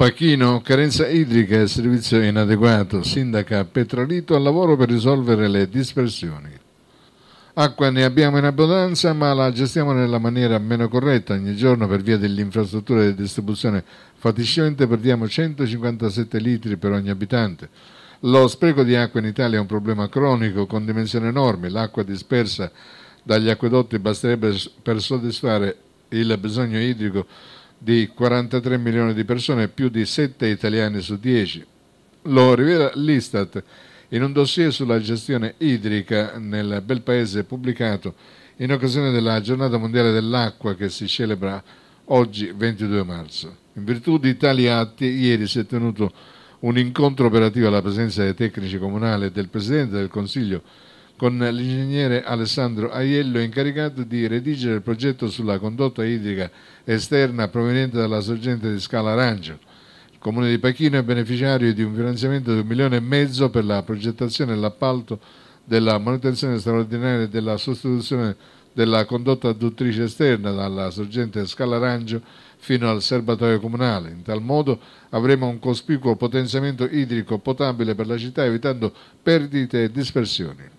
Pachino, carenza idrica e servizio inadeguato. Sindaca Petrolito al lavoro per risolvere le dispersioni. Acqua ne abbiamo in abbondanza, ma la gestiamo nella maniera meno corretta. Ogni giorno, per via delle infrastrutture di distribuzione fatiscente, perdiamo 157 litri per ogni abitante. Lo spreco di acqua in Italia è un problema cronico con dimensioni enormi. L'acqua dispersa dagli acquedotti basterebbe per soddisfare il bisogno idrico di 43 milioni di persone, più di 7 italiani su 10. Lo rivela l'Istat in un dossier sulla gestione idrica nel bel paese pubblicato in occasione della giornata mondiale dell'acqua che si celebra oggi 22 marzo. In virtù di tali atti, ieri si è tenuto un incontro operativo alla presenza dei tecnici comunali e del Presidente del Consiglio con l'ingegnere Alessandro Aiello incaricato di redigere il progetto sulla condotta idrica esterna proveniente dalla sorgente di Scala Arancio. Il Comune di Pachino è beneficiario di un finanziamento di un milione e mezzo per la progettazione e l'appalto della manutenzione straordinaria e della sostituzione della condotta adduttrice esterna dalla sorgente Scala Arancio fino al serbatoio comunale. In tal modo avremo un cospicuo potenziamento idrico potabile per la città evitando perdite e dispersioni.